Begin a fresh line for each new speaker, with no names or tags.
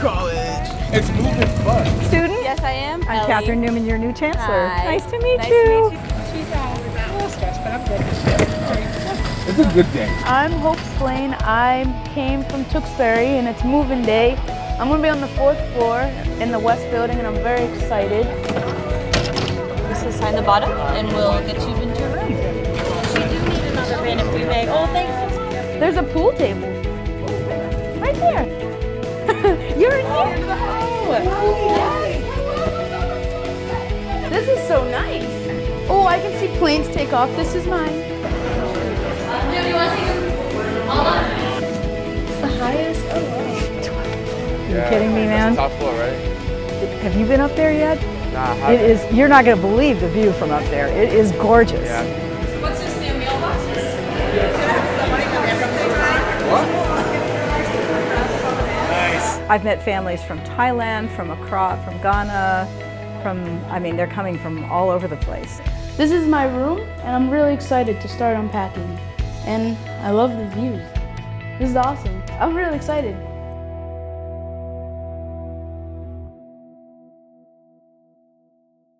college. It's moving fast.
Student?
Yes, I am.
I'm
Ellie.
Katherine Newman, your new chancellor.
Hi.
Nice to meet
Nice
you.
to meet you.
It's a good day.
I'm Hope Splain. I came from Tewksbury and it's moving day. I'm gonna be on the fourth floor in the west building and I'm very excited.
This is sign the bottom, and we'll get you into your room. We do need another bin if we may. Oh, thanks.
There's a pool table. You're in here. This is so nice. Oh, I can see planes take off. This is mine.
It's the highest. Oh, wow.
Yeah,
kidding me, man?
Top floor, right?
Have you been up there yet?
Nah, I
it is. You're not going to believe the view from up there. It is gorgeous.
Yeah.
I've met families from Thailand, from Accra, from Ghana, from, I mean, they're coming from all over the place.
This is my room and I'm really excited to start unpacking. And I love the views. This is awesome. I'm really excited.